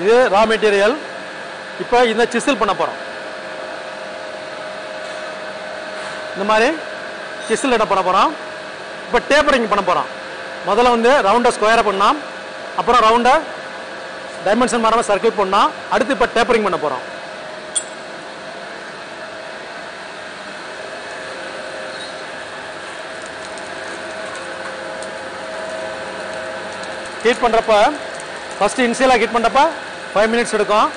இது raw material இப்போ இந்த சிசில் பண்ண போகிறோம் இந்த மாதிரி சிசில் என்ன பண்ண போகிறோம் இப்போ டேப்பரிங் பண்ண போகிறோம் முதல்ல வந்து ரவுண்டை ஸ்கொயரை பண்ணால் அப்புறம் ரவுண்டை டைமென்ஷன் மாறாமல் சர்க்கிள் பண்ணால் அடுத்து இப்போ டேப்பரிங் பண்ண போகிறோம் ஹீட் பண்ணுறப்ப ஃபஸ்ட்டு இன்சியலாக ஹீட் பண்ணுறப்ப ஃபைவ் மினிட்ஸ் எடுக்கும்.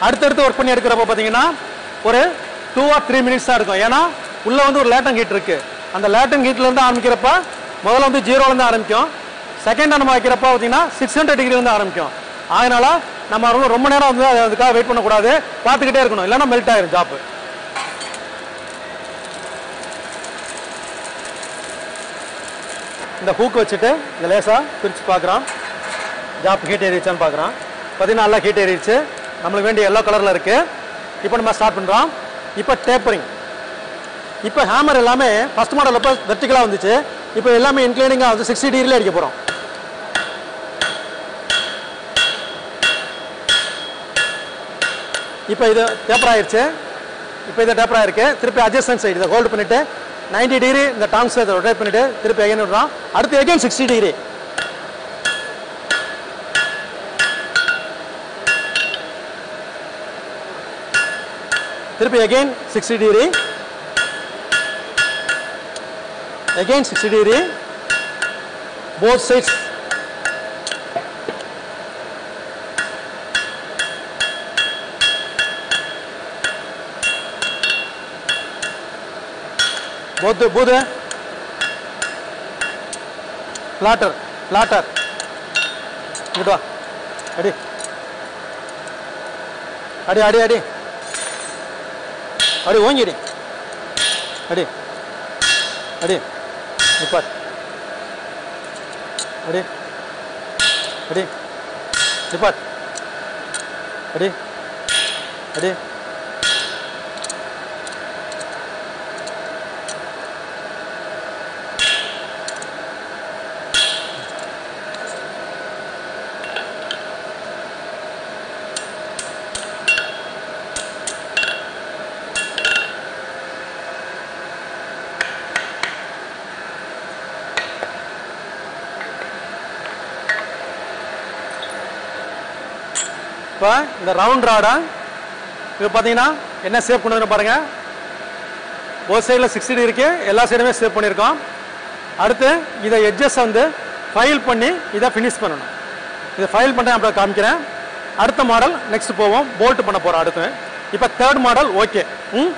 அடுத்தடுத்து ஒர்க் பண்ணி எடுக்கிறப்ப பார்த்தீங்கன்னா ஒரு டூ ஆர் த்ரீ மினிட்ஸ் தான் இருக்கும் ஏன்னா உள்ளே வந்து ஒரு லேட்டன் ஹீட் இருக்குது அந்த லேட்டன் ஹீட்லேருந்து ஆரம்பிக்கிறப்ப முதல்ல வந்து ஜீரோலேருந்து ஆரம்பிக்கும். செகண்ட் நம்ம வைக்கிறப்ப பார்த்தீங்கன்னா சிக்ஸ் ஹண்ட்ரட் டிகிரிலேருந்து ஆரம்பிக்கும். அதனால் நம்ம ரொம்ப- ரொம்ப நேரம் வந்து அதுக்காக வெயிட் பண்ணக்கூடாது. பார்த்துக்கிட்டே இருக்கணும். இல்லைன்னா மெல்ட் ஆயிரும் ஜாப்பு இந்த ஹூக் வச்சுட்டு இந்த லேசாக பிரித்து பார்க்குறான். ஜாப் ஹீட் ஏறிச்சான்னு பார்க்குறான். பார்த்தீங்கன்னா நல்லா ஹீட் ஏறிடுச்சு. நம்மளுக்கு வேண்டிய எல்லோ கலரில் இருக்குது இப்போ நம்ம ஸ்டார்ட் பண்ணுறோம் இப்போ டேப்பரிங் இப்போ ஹேமர் எல்லாமே ஃபஸ்ட் மாடல் அப்போ வெர்டிக்கலாக வந்துச்சு. இப்போ எல்லாமே இன்க்ளூடிங்காக வந்து சிக்ஸ்டி டிகிரியில் அடிக்க போகிறோம் இப்போ இது டேப்பர் ஆயிடுச்சு இப்போ இது டேப்பர் ஆயிருக்கு. திருப்பி அட்ஜஸ்டன் சைடு இதை ஹோல்டு பண்ணிட்டு 90 டிகிரி இந்த டாங்ஸை இதை ரொட்டேட் பண்ணிட்டு திருப்பி எகைன் விடுறோம். அடுத்து எகைன் சிக்ஸ்டி டிகிரி திருப்பி again sixty degree again sixty degree both sides both பூது platter platter இங்கிட்டு வா. அடி. அடி அடி அடி. அடி ஓங்கிடு. அடி. அடி. நிப்பார் அடி. அடி. நிப்பார் அடி. அடி. இப்போ இந்த ரவுண்ட் ராடை? இது பார்த்தீங்கன்னா என்ன சேவ் பண்ணுதுன்னு பாருங்கள் ஒரு சைடில் சிக்ஸ்டி டிகிரிக்கு எல்லா சைடுமே சேவ் பண்ணியிருக்கோம். அடுத்து இதை எட்ஜஸ் வந்து ஃபைல் பண்ணி இதை ஃபினிஷ் பண்ணணும். இதை ஃபைல் பண்ண அப்புறம் காமிக்கிறேன். அடுத்த மாடல் நெக்ஸ்ட் போவோம். போல்ட் பண்ண போகிறோம் அடுத்து. இப்போ தேர்ட் மாடல் ஓகே ம்?